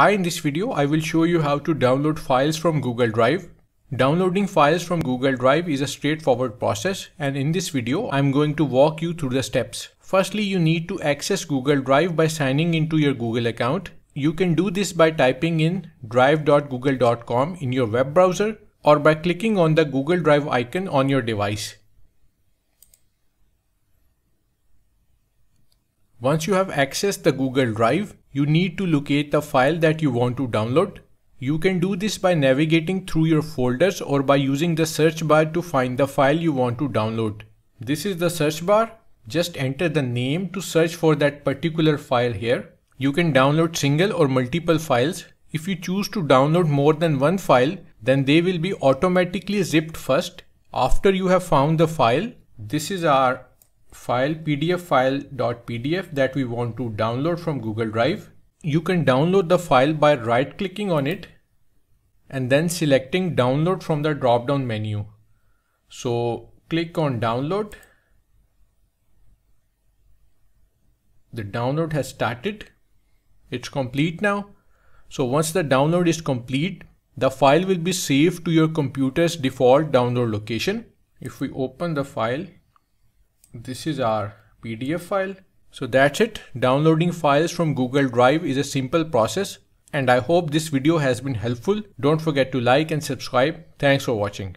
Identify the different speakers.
Speaker 1: Hi, in this video, I will show you how to download files from Google Drive. Downloading files from Google Drive is a straightforward process and in this video, I'm going to walk you through the steps. Firstly, you need to access Google Drive by signing into your Google account. You can do this by typing in drive.google.com in your web browser or by clicking on the Google Drive icon on your device. Once you have accessed the Google Drive, you need to locate the file that you want to download. You can do this by navigating through your folders or by using the search bar to find the file you want to download. This is the search bar. Just enter the name to search for that particular file here. You can download single or multiple files. If you choose to download more than one file, then they will be automatically zipped first. After you have found the file, this is our file pdf file.pdf that we want to download from Google Drive. You can download the file by right clicking on it and then selecting download from the drop down menu. So click on download. The download has started. It's complete now. So once the download is complete, the file will be saved to your computer's default download location. If we open the file, this is our PDF file. So that's it. Downloading files from Google Drive is a simple process and I hope this video has been helpful. Don't forget to like and subscribe. Thanks for watching.